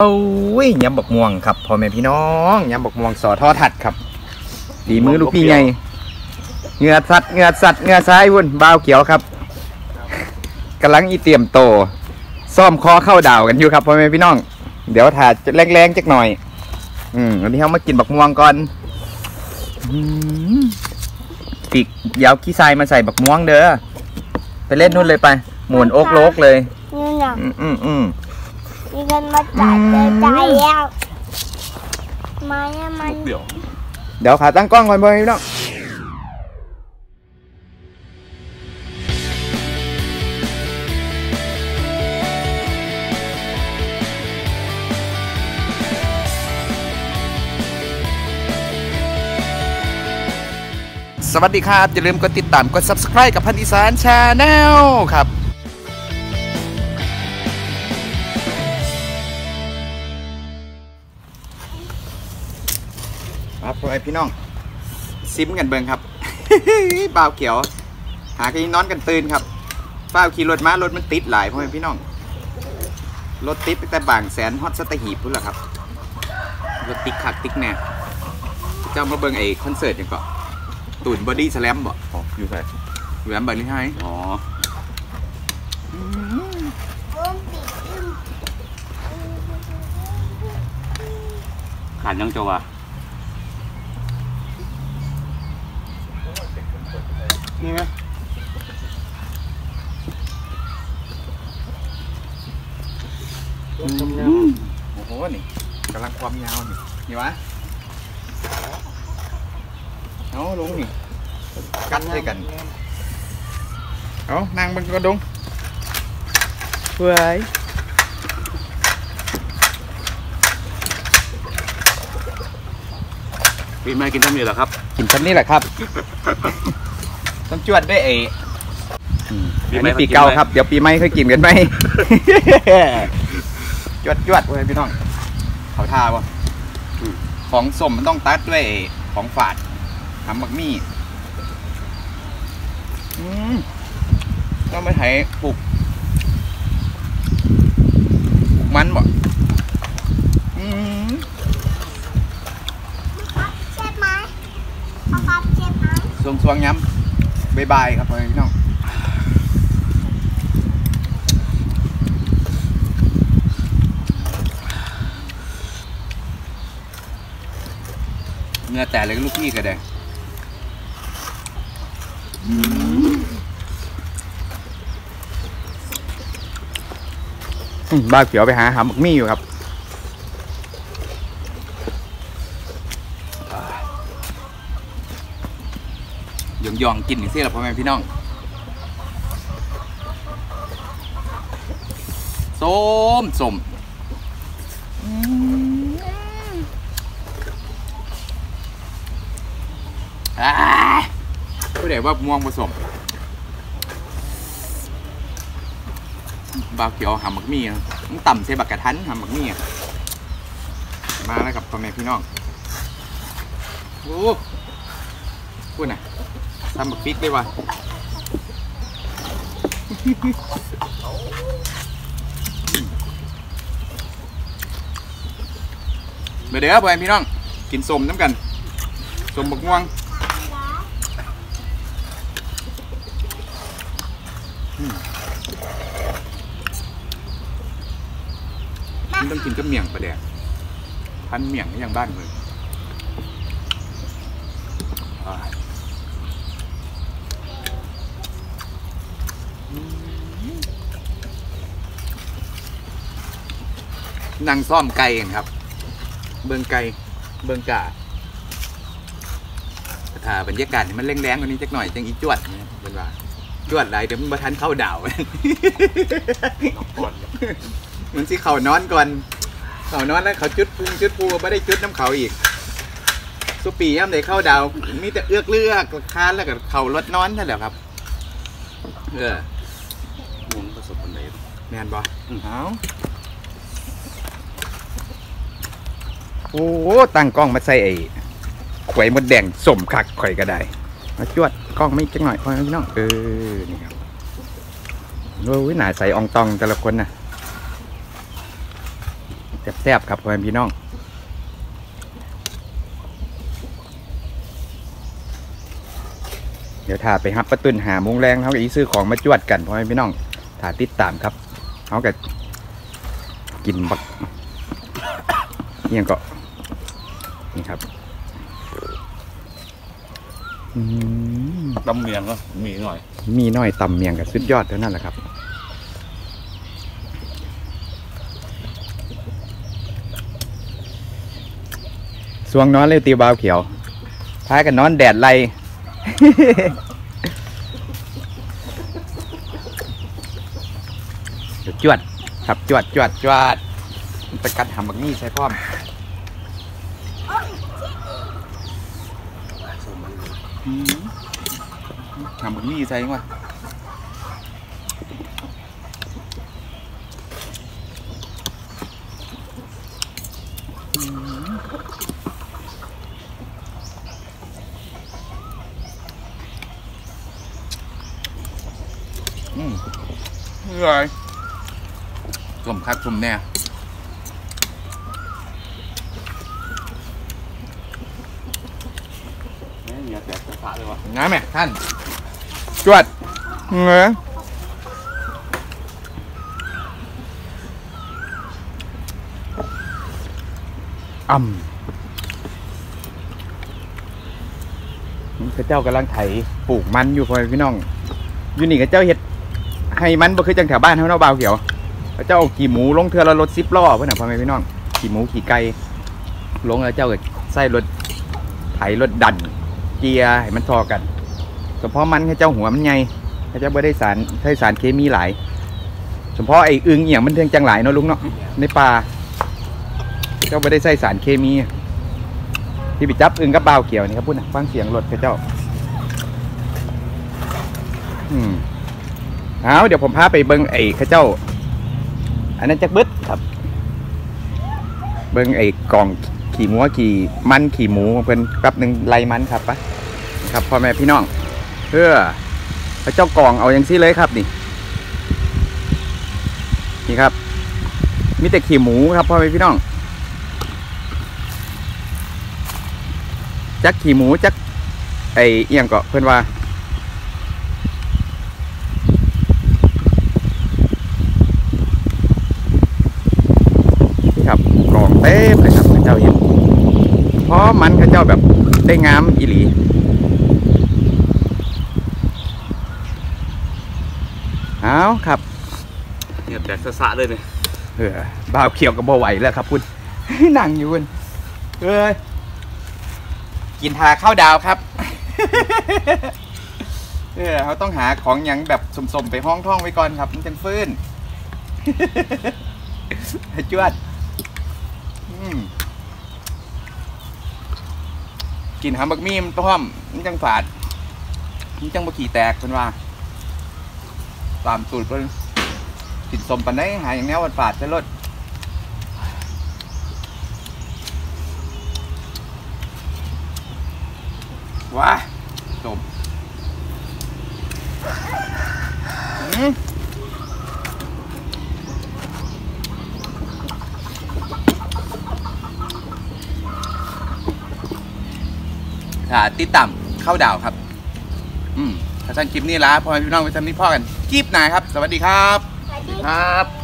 โอ้ยยำบักม่วงครับพ่อแม่พี่น้องยำบักม่วงสอทอถัดครับดีมือลูกพี่ใหญ่เหงือสัตว์เหงือสัตว์เหงือซ้ายวุ่นบ่าวเขียวครับกำลังอีเตรียมโตซ่อมคอเข้าดาวกันอยู่ครับพ่อแม่พี่น้อง เดี๋ยวถ่าจะแรงๆจักหน่อย อืมวันนี้เขามากินบักม่วงก่อนอืมปีกยาวขี้ทรายมาใส่บักม่วงเด้อไปเล่นนู่นเลยไป หมุนโอกโลกเลยนี่นะอืมอืมอืม มีเงินมาจ่ายใจใจแล้วมาเนี่ยมันเดี๋ยวเดี๋ยวขาตั้งกล้องก่อนพ่อแม่พี่น้องสวัสดีครับ อย่าลืมกดติดตามกด subscribe กับพันอีสานชาแนลครับ ครับพ่อแม่พี่น้อง ซิมกันเบิงครับบ่าวเขียว หากันนอนกันตื่นครับฝ้าวขี่รถมารถมันติดหลายพ่อแม่พี่น้อง รถติดตั้งแต่บางแสนฮอตสัตหีบพุ่นแหละครับ รถติดขักติดแน่เจ้ามาเบิงไอ้คอนเสิร์ตยังเกาะตูนบอดี้สแลมบ่อ๋ออยู่ไหนแหวนบาลีไฮอ๋ออุ้มปีกอุ้มขาดยังเจ้าวะ นี่ไงโอ้โห นี่กำลังความยาวนี่นี่วะเอาลงนี่ กัดใส่กัน เอานางมันก็ดงเพื่อยปีใหม่กินทั้งนี้เหรอครับ กินชั้นนี้แหละครับ ต้องจวดด้วยเออันนี้ปีเก่าครับ เดี๋ยวปีใหม่ค่อยกินกันไหม จวดจวดเว้ยพี่น้องเขาท่าบ่ของสมมันต้องตัดด้วยไอ้ของฝาดทำบักมี่อืมต้องไปไถปลูกปลูกมันบ่อืมครับเช็ดไหมเอาครับเช็ดไหม สวงสวงย้ำ บายบายครับพี่น้องเนื้อแต่เลยลูกพี่ก็ได้บ้าเขียวไปหาหาหมึกมี่อยู่ครับ ยองยองกินอีกสิละพ่อแม่พี่น้องส้มส้มอืมอ่าผู้ใดว่าม่วงผสมบาเขียวหำหมักมี่ะต้องต่ำใส่บักกระทันหำหมักมี่ะมาแล้วกับพ่อแม่พี่น้องโอ้พูดน่ะ ทำแบักพริกได้ป่ะมาเด้อพ่อแม่พี่น้อง กินสมน้ำกันสมบกม่วงมันต้องกินกับเมี่ยงปลาแดกพันเมี่ยงอย่างบ้านเลย นั่งซ่อมไก่กันครับ เบิ่งไก่เบิ่งกาถ้าบรรยากาศนี่มันแรงๆกว่านี้จักหน่อยจังอีจวดนะเป็นว่าจวดไรเดี๋ยวมันมาทันเข้าดาวมันสิเขานอนก่อน เขานอนแล้วเขาจุดพุงจุดพูไม่ได้จุดน้ำเขาอีกสุปีย่ำได้เข้าดาวมีแต่เอื้อกเลือกคานแล้วกับเขารถนอนนั่นแหละครับ เออมุนผสมกันเลยแม่นบ่อืมเอา โอ้โหตั้งกล้องมาใส่ไอ้ขวยมดแดงสมคักข่อยก็ได้ มาจวดกล้องไม่จังหน่อยพ่อพี่น้องเออนี่ครับโอ้ยหน้าใสอองตองแต่ละคนน่ะแซ่บๆครับพ่อแม่พี่น้องเดี๋ยวถ้าไปฮับประตุนหาโมงแรงเขาก็อีซื้อของมาจวดกันพ่อแม่พี่น้องถ้าติดตามครับเขาก็กินบักเอียงก็ นี่ครับอืมตำเมียงก็มีหน่อย มีน้อยตำเมียงกับสุดยอดเท่านั้นแหละครับสวงนอนเลยตีบาวเขียวพากันนอนแดดไล่เดี๋ยวจวดครับจวดจวดจวดตะกัดหำบักนี่ใส่พร้อม หำบักนี่ใส่ยังวะอืมเหนื่อยสมคักสมแน่แม่เมียแตกกระทะเลยวะน้ำไหมท่าน จวดเงยอ่ำพระเจ้ากำลังไถปลูกมันอยู่พ่อแม่พี่น้องอยู่นี่กับเจ้าเห็ดให้มันบ่คือจังแถวบ้านเท่าเนาะบ่าวเขียวพระเจ้าขี่หมูลงเทือละรถซิปล้อเพื่อนน่ะพ่อแม่พี่น้องขี่หมูขี่ไก่ลงแล้วเจ้าก็ใส่รถไถรถดันเกียร์ให้มันทอกัน ฉพาะมันให้เจ้าหัวมันไงให้เจ้าไม่ได้สารใช้สารเคมีหลายเฉพาะไอ้อึงเอียงมันเทืองจังหลายเนาะลุงเนาะในป่าเจ้าไม่ได้ใส่สารเคมี ที่ไปจับอึงกับเบ่าเขียวนี่ครับพูดนะฟังเสียงรถพระเจ้าอืมเอาเดี๋ยวผมพาไปเบิ้งไอ้ข้าเจ้า อันนั้นจักเบิดครับ เบิ้งไอ้กล่องขี่หมูขี่มันขี่หมูเพิ่นแป๊บหนึ่งไล่มันครับปะครับพ่อแม่พี่น้อง เพื่อพระเจ้ากล่องเอาอย่างซี่เลยครับนี่ นี่ครับ มีแต่ขี่หมูครับพ่อแม่พี่น้องจักขี่หมูจักไอเอียงก็เพื่อนว่า ครับกองเต็มเลยครับเจ้าเห็นเพราะมันพระเจ้าแบบได้งามอีหลี เอาครับเนี่ยแตกสะๆเลยเนี่ยเออบ่าวเขียวกับบ่ไหวแล้วครับคุณนั่งอยู่คุณเอ้ยกินทาข้าวดาวครับเออเขาต้องหาของอย่างแบบสมๆไปห้องท่องไว้ก่อนครับ มันจังฟื้นจวดอืมกินหำบักมีมต้อมมันจังฝาดมันจังบะขี่แตกเป็นว่า ตามสูตรเพิ่นกินสมปันได้หาอย่างแนววันฝาดจะลดว้าสมอืมค่ะติดต่ำเข้าดาวครับ อืม ถ้าท่านคลิปนี้ละพอแม่พี่น้องไปทำนี้พ่อกันคลิปหนาครับ สวัสดีครับ สวัสดีครับ